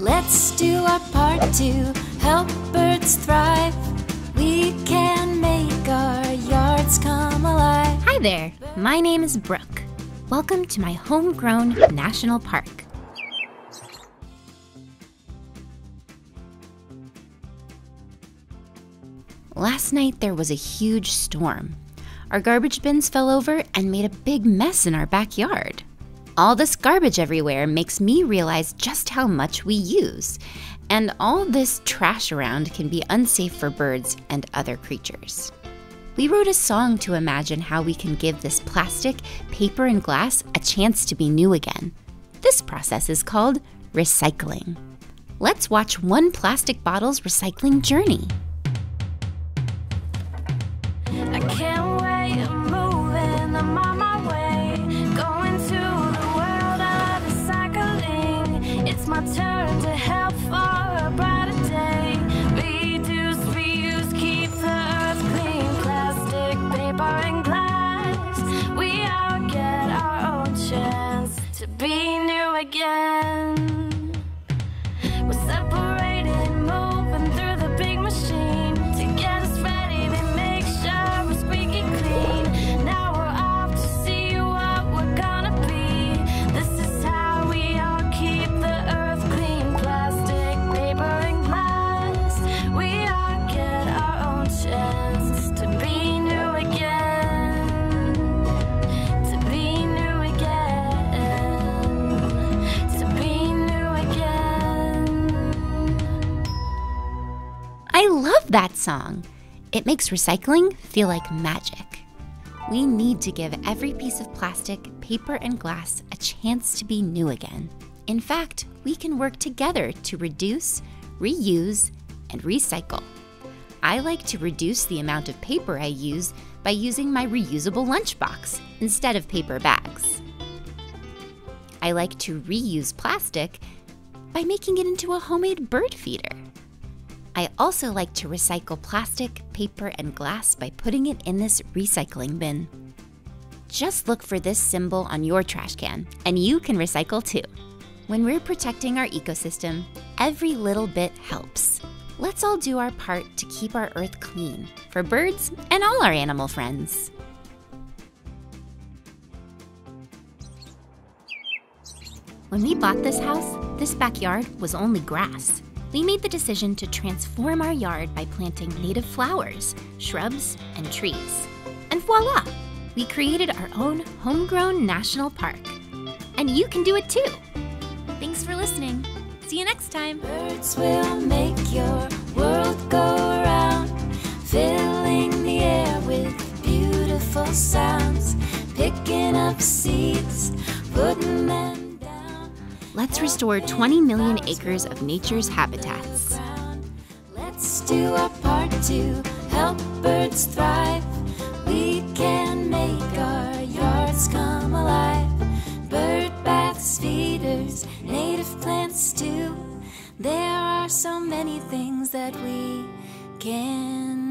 Let's do our part to help birds thrive. We can make our yards come alive. Hi there, my name is Brooke. Welcome to my homegrown national park. Last night there was a huge storm. Our garbage bins fell over and made a big mess in our backyard. All this garbage everywhere makes me realize just how much we use, and all this trash around can be unsafe for birds and other creatures. We wrote a song to imagine how we can give this plastic, paper, and glass a chance to be new again. This process is called recycling. Let's watch one plastic bottle's recycling journey. Love that song. It makes recycling feel like magic. We need to give every piece of plastic, paper, and glass a chance to be new again. In fact, we can work together to reduce, reuse, and recycle. I like to reduce the amount of paper I use by using my reusable lunchbox instead of paper bags. I like to reuse plastic by making it into a homemade bird feeder. I also like to recycle plastic, paper, and glass by putting it in this recycling bin. Just look for this symbol on your trash can, and you can recycle too. When we're protecting our ecosystem, every little bit helps. Let's all do our part to keep our earth clean for birds and all our animal friends. When we bought this house, this backyard was only grass. We made the decision to transform our yard by planting native flowers, shrubs, and trees. And voila! We created our own homegrown national park. And you can do it too! Thanks for listening. See you next time. Birds will make your world go round, filling the air with beautiful sounds, picking up seeds, putting. Let's restore 20 million acres of nature's habitats. Let's do our part to help birds thrive. We can make our yards come alive. Bird baths, feeders, native plants too. There are so many things that we can